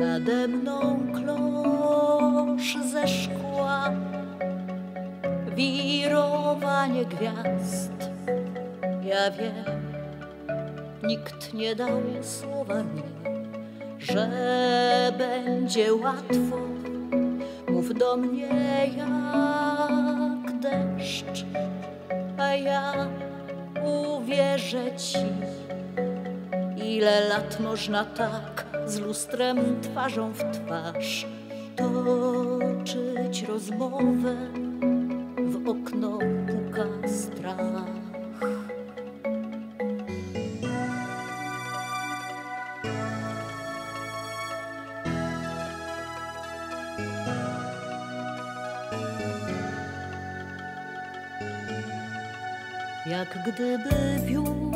Nade mną klosz ze szkła, wirowanie gwiazd. Ja wiem, nikt nie dał mi słowa nie, że będzie łatwo. Mów do mnie jak deszcz, a ja uwierzę ci. Ile lat można tak z lustrem twarzą w twarz toczyć rozmowę? W okno puka strach. Jak gdyby wiózł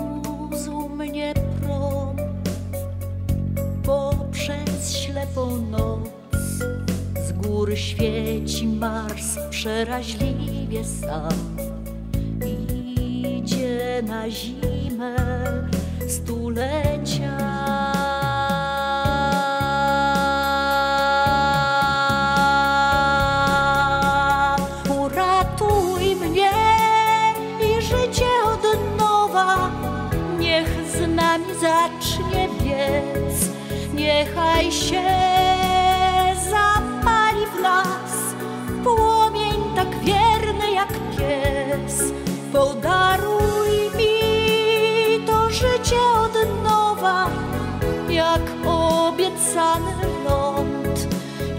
Świeci Mars przeraźliwie sam. Idzie na zimę stulecia. Uratuj mnie i życie od nowa Niech z nami zacznie biec Niechaj się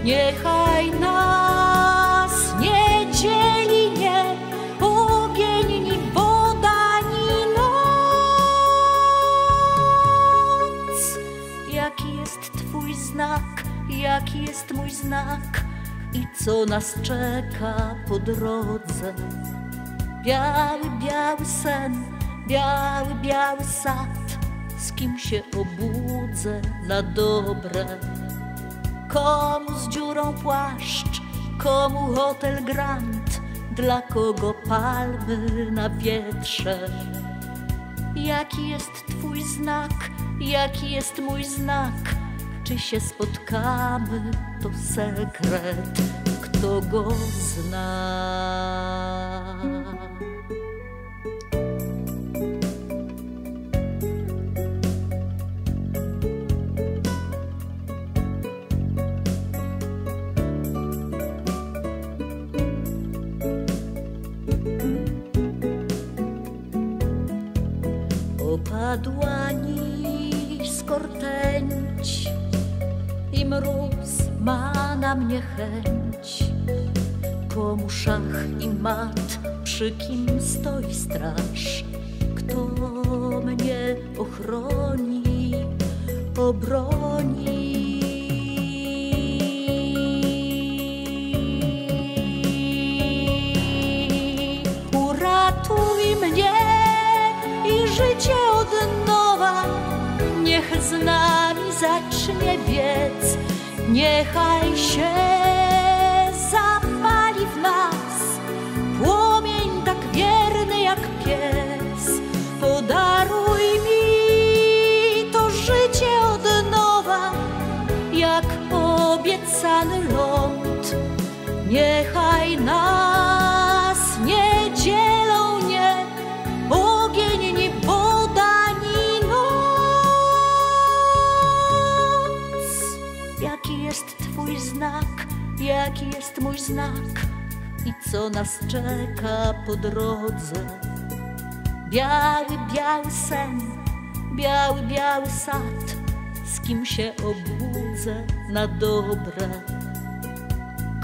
Niechaj nas nie dzieli nie ogień, ni woda, ni noc. Jaki jest Twój znak, jaki jest mój znak i co nas czeka po drodze? Biały, biały sen, biały, biały sad, z kim się obudzę na dobre. Komu z dziurą płaszcz, komu hotel Grand, dla kogo palmy na wietrze. Jaki jest Twój znak, jaki jest mój znak? Czy się spotkamy, to sekret, kto go zna. Opadła nisko rtęć i mróz ma na mnie chęć. Komu szach i mat, przy kim stoi straż? Kto mnie ochroni, obroni? Niech z nami zacznie biec. Niechaj się zapali w nas. Płomień tak wierny jak pies. Podaruj mi to życie od nowa Jak obiecany ląd. Niechaj nas Jaki jest Twój znak, jaki jest mój znak i co nas czeka po drodze? Biały, biały sen, biały, biały sad, z kim się obudzę na dobre.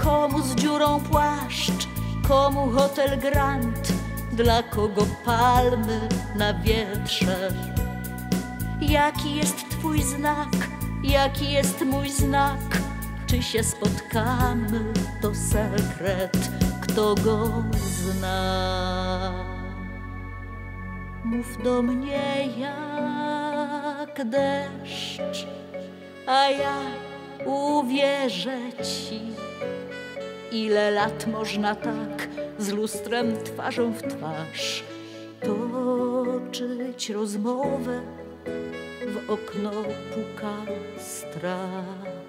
Komu z dziurą płaszcz, komu hotel Grand, dla kogo palmy na wietrze. Jaki jest Twój znak, jaki jest mój znak? Czy się spotkamy, to sekret, kto go zna. Mów do mnie jak deszcz, a ja uwierzę Ci. Ile lat można tak z lustrem twarzą w twarz toczyć rozmowę, w okno puka strach.